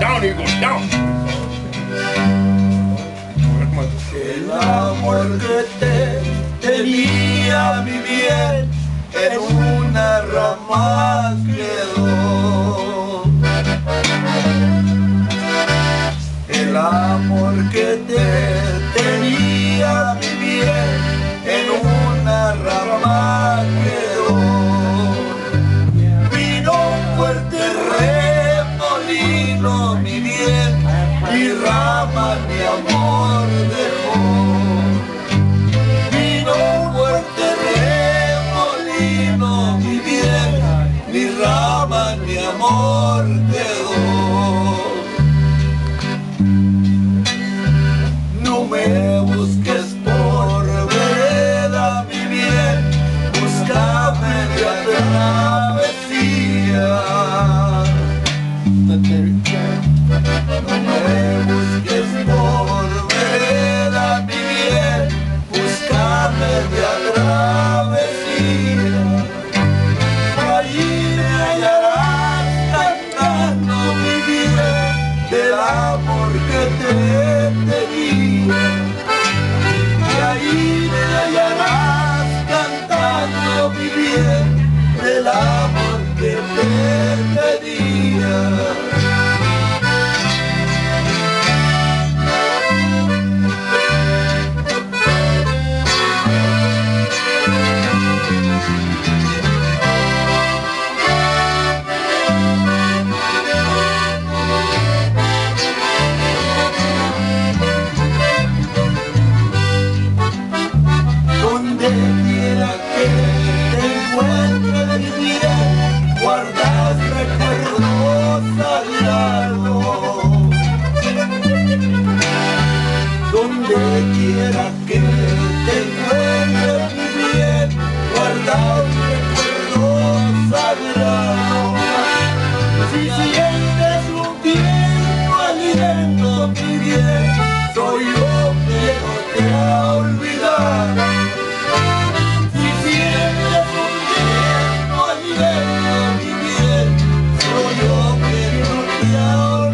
Down he goes, down. El amor que te tenía mi bien en una rama quedó. El amor que te camino, mi bien, mi rama, mi amor, te Thank you.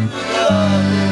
love.